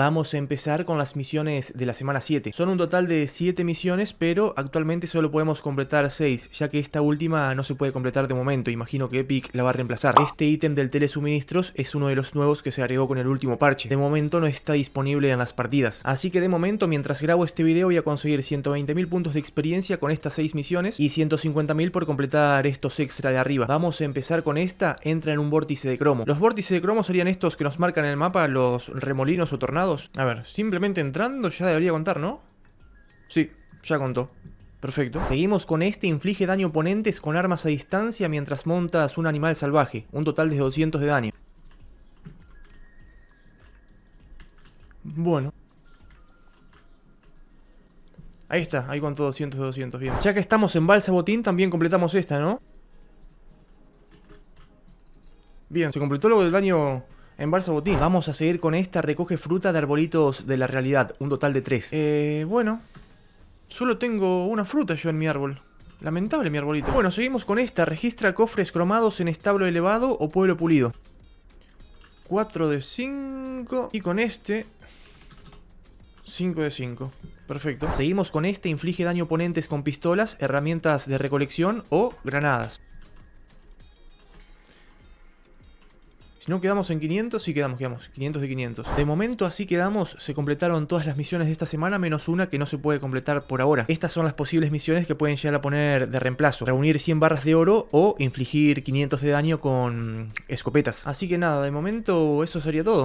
Vamos a empezar con las misiones de la semana 7. Son un total de 7 misiones, pero actualmente solo podemos completar 6, ya que esta última no se puede completar de momento. Imagino que Epic la va a reemplazar. Este ítem del telesuministros es uno de los nuevos que se agregó con el último parche. De momento no está disponible en las partidas. Así que de momento, mientras grabo este video, voy a conseguir 120.000 puntos de experiencia con estas 6 misiones y 150.000 por completar estos extra de arriba. Vamos a empezar con esta. Entra en un vórtice de cromo. Los vórtices de cromo serían estos que nos marcan en el mapa los remolinos o tornados. A ver, simplemente entrando ya debería contar, ¿no? Sí, ya contó. Perfecto. Seguimos con este, inflige daño a oponentes con armas a distancia mientras montas un animal salvaje. Un total de 200 de daño. Bueno. Ahí está, ahí contó 200 de 200, bien. Ya que estamos en Balsa Botín, también completamos esta, ¿no? Bien, se completó lo del daño en Balsa Botín. Vamos a seguir con esta, recoge fruta de arbolitos de la realidad, un total de 3. Eh, bueno. Solo tengo una fruta yo en mi árbol. Lamentable mi arbolito. Bueno, seguimos con esta. Registra cofres cromados en establo elevado o pueblo pulido. 4 de 5. Y con este... 5 de 5. Perfecto. Seguimos con este. Inflige daño a oponentes con pistolas, herramientas de recolección o granadas. Si no quedamos en 500, sí quedamos, quedamos. 500 de 500. De momento así quedamos, se completaron todas las misiones de esta semana, menos una que no se puede completar por ahora. Estas son las posibles misiones que pueden llegar a poner de reemplazo. Reunir 100 barras de oro o infligir 500 de daño con escopetas. Así que nada, de momento eso sería todo.